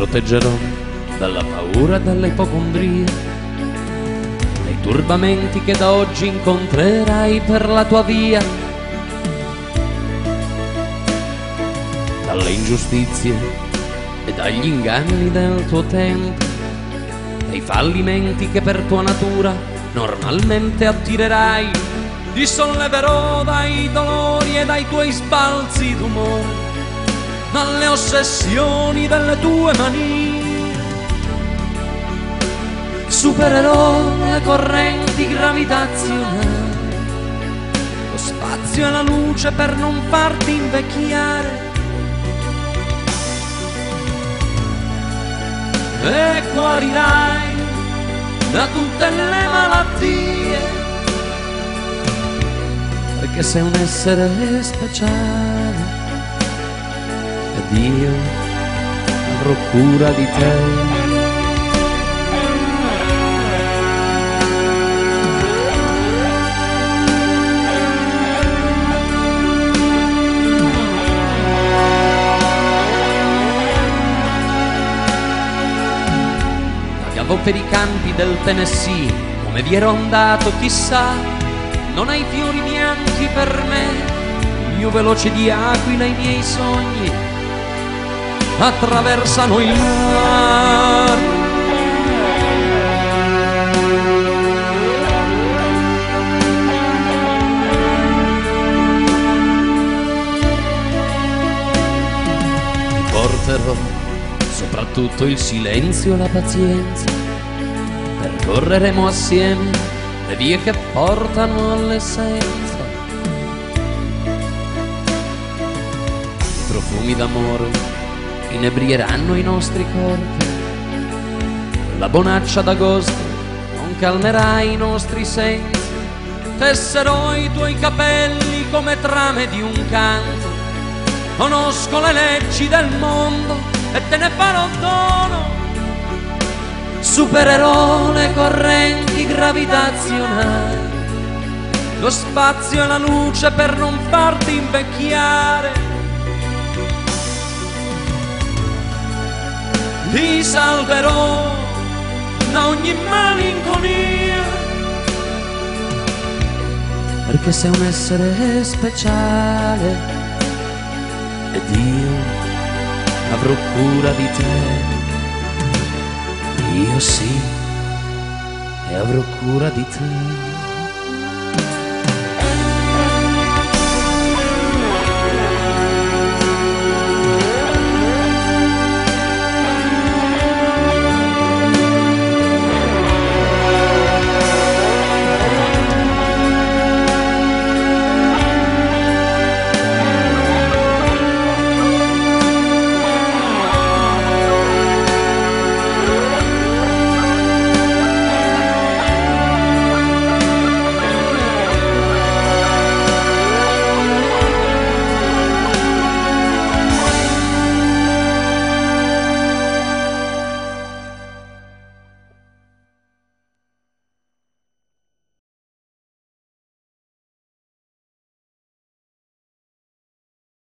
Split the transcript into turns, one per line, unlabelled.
proteggerò dalla paura e dall'ipocondria, dai turbamenti che da oggi incontrerai per la tua via, dalle ingiustizie e dagli inganni del tuo tempo, dai fallimenti che per tua natura normalmente attirerai, ti solleverò dai dolori e dai tuoi sbalzi d'umore dalle ossessioni delle tue mani. Supererò le correnti gravitazionali, lo spazio e la luce per non farti invecchiare. E guarirai da tutte le malattie, perché sei un essere speciale ed io avrò cura di te. Vagavo per i campi del Tennessee, come vi ero andato chissà, non hai fiori bianchi per me, io veloce di aquila i miei sogni attraversano il mare. Ti porterò soprattutto il silenzio e la pazienza. Percorreremo assieme le vie che portano all'essenza. I profumi d'amore inebrieranno i nostri corpi. La bonaccia d'agosto non calmerà i nostri sensi. Tesserò i tuoi capelli come trame di un canto. Conosco le leggi del mondo e te ne farò dono. Supererò le correnti gravitazionali, lo spazio e la luce per non farti invecchiare ti salverò da ogni malinconia, perché sei un essere speciale ed io avrò cura di te. Io sì, e avrò cura di te.